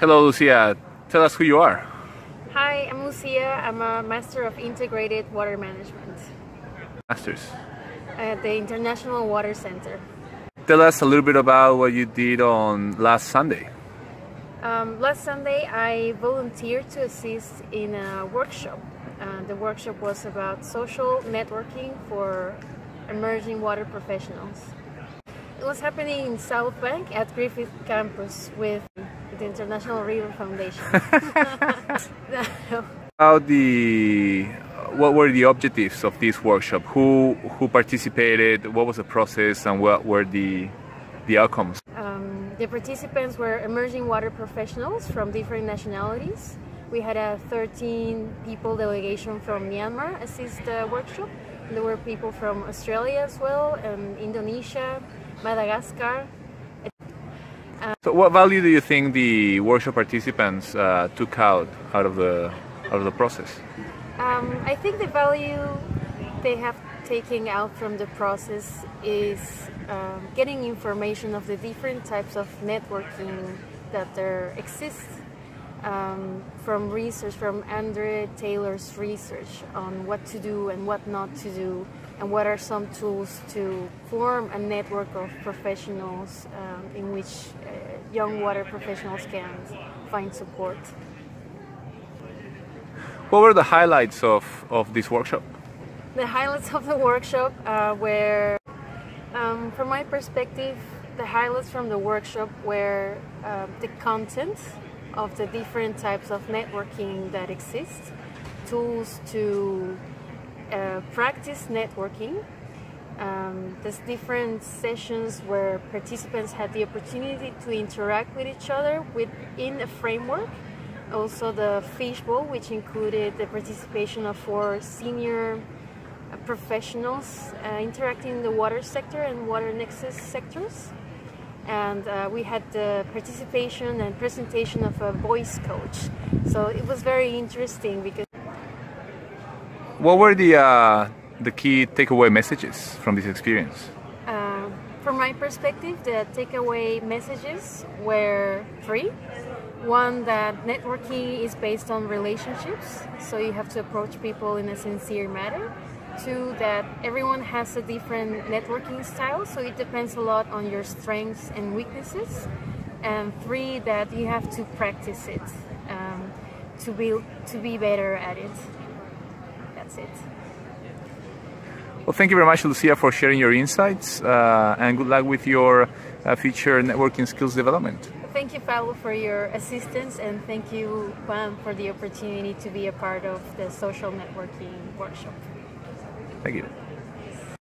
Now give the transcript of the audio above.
Hello, Lucia. Tell us who you are. Hi, I'm Lucia. I'm a Master of Integrated Water Management Masters. at the International Water Center. Tell us a little bit about what you did on last Sunday. Um, last Sunday, I volunteered to assist in a workshop. Uh, the workshop was about social networking for emerging water professionals. It was happening in South Bank at Griffith Campus with the International River Foundation. About the what were the objectives of this workshop? Who who participated? What was the process, and what were the the outcomes? Um, the participants were emerging water professionals from different nationalities. We had a 13 people delegation from Myanmar assist the workshop. There were people from Australia as well, and Indonesia, Madagascar. So, what value do you think the workshop participants uh, took out out of the out of the process? Um, I think the value they have taken out from the process is um, getting information of the different types of networking that there exists um, from research, from Andre Taylor's research on what to do and what not to do, and what are some tools to form a network of professionals um, in which uh, young water professionals can find support. What were the highlights of, of this workshop? The highlights of the workshop uh, were, um, from my perspective, the highlights from the workshop were uh, the content of the different types of networking that exist, tools to practice networking. Um, there's different sessions where participants had the opportunity to interact with each other within a framework also the fishbowl, which included the participation of four senior professionals uh, interacting in the water sector and water nexus sectors. And uh, we had the participation and presentation of a voice coach. So it was very interesting because. What were the uh, the key takeaway messages from this experience? Uh, from my perspective, the takeaway messages were three. One, that networking is based on relationships, so you have to approach people in a sincere manner. Two, that everyone has a different networking style, so it depends a lot on your strengths and weaknesses. And three, that you have to practice it um, to be to be better at it. That's it. Well, thank you very much, Lucia, for sharing your insights, uh, and good luck with your uh, future networking skills development. Thank you, Paulo, for your assistance, and thank you, Juan, for the opportunity to be a part of the social networking workshop. Thank you.